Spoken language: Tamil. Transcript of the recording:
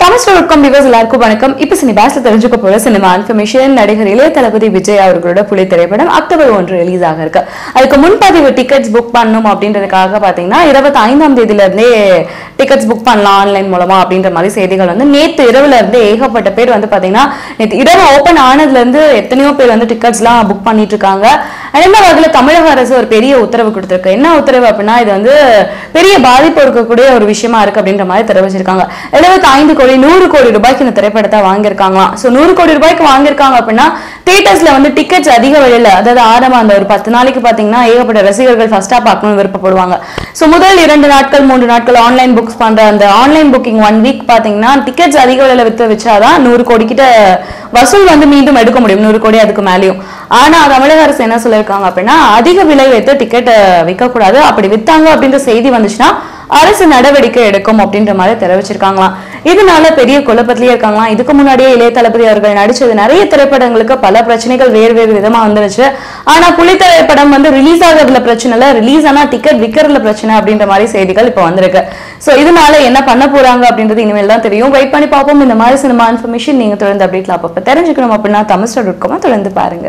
தமிழ் டாட் விவர்ஸ் எல்லாருக்கும் வணக்கம். இப்ப சினிபாஸ்ல தெரிஞ்சுக்க போற சினிமா இன்ஃபர்மேஷன் நடிகர் இளைய தளபதி விஜய் அவர்களோட புலி திரைப்படம் அக்டோபர் ஒன்று ரிலீஸ் ஆக இருக்கு அதுக்கு முன்பதிவு டிக்கெட்ஸ் புக் பண்ணணும் அப்படின்றதுக்காக பாத்தீங்கன்னா இருபத்தி ஐந்தாம் தேதியில இருந்தே டிக்கெட்ஸ் புக் பண்ணலாம் ஆன்லைன் மூலமா அப்படின்ற மாதிரி செய்திகள் வந்து நேத்து இரவுல இருந்து ஏகப்பட்ட பேர் வந்து பாத்தீங்கன்னா நேத்து இரவு ஓபன் ஆனதுல இருந்து எத்தனையோ பேர் வந்து டிக்கெட்ஸ்லாம் புக் பண்ணிட்டு இருக்காங்க அதே மாதிரி தமிழக அரசு ஒரு பெரிய உத்தரவு கொடுத்திருக்கு? என்ன உத்தரவு அப்படின்னா இது வந்து பெரிய பாதிப்பு இருக்கக்கூடிய ஒரு விஷயமா இருக்கு அப்படின்ற மாதிரி தெரிவிச்சிருக்காங்க. எழுபத்தி ஐந்து கோடி நூறு கோடி ரூபாய்க்கு இந்த திரைப்படத்தை வாங்கியிருக்காங்களாம். ஸோ நூறு கோடி ரூபாய்க்கு வாங்கியிருக்காங்க அப்படின்னா தியேட்டர்ஸ்ல வந்து டிக்கெட்ஸ் அதிக விலையில அதாவது ஆரம்ப அந்த ஒரு பத்து நாளைக்கு பாத்தீங்கன்னா ஏகப்பட்ட ரசிகர்கள் ஃபர்ஸ்டா பார்க்கணும்னு விருப்பப்படுவாங்க. ஸோ முதல் இரண்டு நாட்கள் மூன்று நாட்கள் ஆன்லைன் புக்ஸ் பண்ற அந்த ஆன்லைன் புக்கிங் ஒன் வீக் பாத்தீங்கன்னா டிக்கெட்ஸ் அதிக விலையில வித்து வச்சாதான் நூறு கோடி கிட்ட வசூல் வந்து மீண்டும் எடுக்க முடியும். நூறு கோடி அதுக்கு மேலேயும். ஆனா தமிழக அரசு என்ன சொல்லியிருக்காங்க அப்படின்னா அதிக விலை வைத்து டிக்கெட் விற்கக்கூடாது அப்படி வித்தாங்க அப்படின்ற செய்தி வந்துச்சுன்னா அரசு நடவடிக்கை எடுக்கும் அப்படின்ற மாதிரி தெரிவிச்சிருக்காங்களாம். இதனால பெரிய குழப்பத்திலேயே இருக்காங்களாம். இதுக்கு முன்னாடியே இளைய தளபதி அவர்கள் நடிச்சது நிறைய திரைப்படங்களுக்கு பல பிரச்சனைகள் வேறு வேறு விதமா வந்துருச்சு. ஆனா புலி திரைப்படம் வந்து ரிலீஸ் ஆகிறதுல பிரச்சனை இல்ல. ரிலீஸ் ஆனா டிக்கெட் விற்கிறதுல பிரச்சனை அப்படின்ற மாதிரி செய்திகள் இப்போ வந்திருக்கு. சோ இதனால என்ன பண்ண போறாங்க அப்படின்றது இனிமேல் தான் தெரியும். வெயிட் பண்ணி பார்ப்போம். இந்த மாதிரி சினிமா இன்ஃபர்மேஷன் நீங்க தொடர்ந்து அப்டேட்ல அப்பப்போ தெரிஞ்சுக்கணும் அப்படின்னா தமிழ் டாட் தொடர்ந்து பாருங்க.